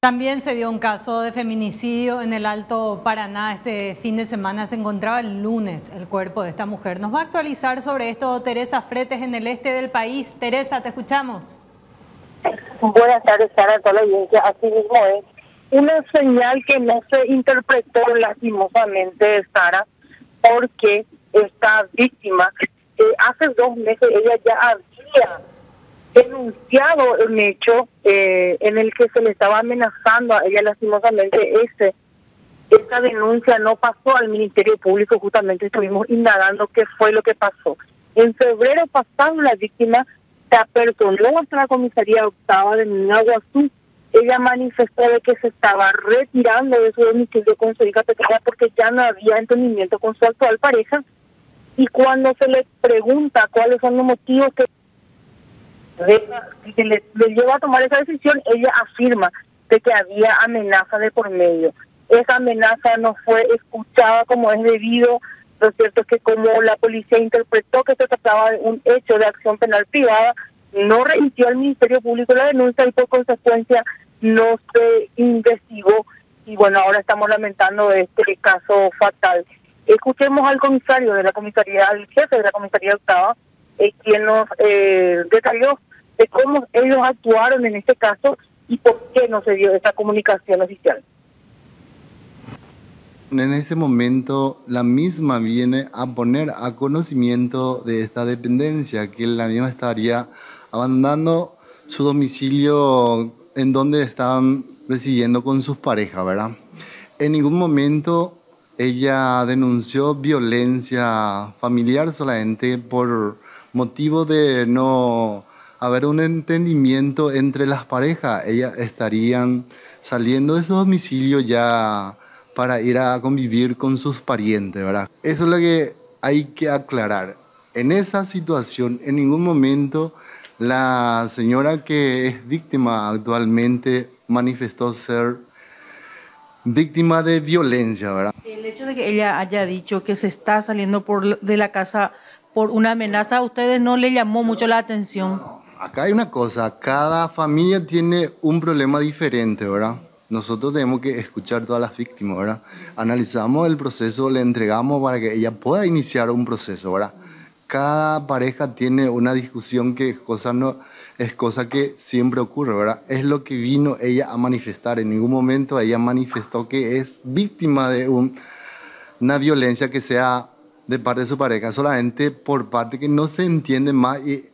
También se dio un caso de feminicidio en el Alto Paraná. Este fin de semana se encontraba el lunes el cuerpo de esta mujer. Nos va a actualizar sobre esto Teresa Fretes en el este del país. Teresa, te escuchamos. Buenas tardes, Sara, toda la audiencia. Así mismo es una señal que no se interpretó lastimosamente, Sara, porque esta víctima, eh, hace dos meses ella ya había denunciado un hecho eh, en el que se le estaba amenazando a ella lastimosamente ese esa denuncia no pasó al Ministerio Público, justamente estuvimos indagando qué fue lo que pasó. En febrero pasado la víctima se apersonó hasta la comisaría octava de Minaguazú. Ella manifestó que se estaba retirando de su domicilio con su hija pequeña porque ya no había entendimiento con su actual pareja. Y cuando se le pregunta cuáles son los motivos que que le, lleva a tomar esa decisión, ella afirma de que había amenaza de por medio. Esa amenaza no fue escuchada como es debido. Lo cierto es que como la policía interpretó que se trataba de un hecho de acción penal privada, no remitió al Ministerio Público la denuncia y por consecuencia no se investigó. Y bueno, ahora estamos lamentando este caso fatal. Escuchemos al comisario de la comisaría, al jefe de la comisaría octava, eh, quien nos eh, detalló de cómo ellos actuaron en este caso y por qué no se dio esa comunicación oficial. En ese momento la misma viene a poner a conocimiento de esta dependencia, que la misma estaría abandonando su domicilio en donde estaban residiendo con sus parejas, ¿verdad? En ningún momento ella denunció violencia familiar solamente por motivo de no haber un entendimiento entre las parejas. Ellas estarían saliendo de su domicilio ya para ir a convivir con sus parientes, ¿verdad? Eso es lo que hay que aclarar. En esa situación, en ningún momento la señora que es víctima actualmente manifestó ser víctima de violencia, ¿verdad? El hecho de que ella haya dicho que se está saliendo por, de la casa por una amenaza, ¿a ustedes no le llamó mucho la atención? Acá hay una cosa, cada familia tiene un problema diferente, ¿verdad? Nosotros tenemos que escuchar todas las víctimas, ¿verdad? Analizamos el proceso, le entregamos para que ella pueda iniciar un proceso, ¿verdad? Cada pareja tiene una discusión que es cosa, no, es cosa que siempre ocurre, ¿verdad? Es lo que vino ella a manifestar. En ningún momento ella manifestó que es víctima de una violencia que sea de parte de su pareja, solamente por parte que no se entiende más y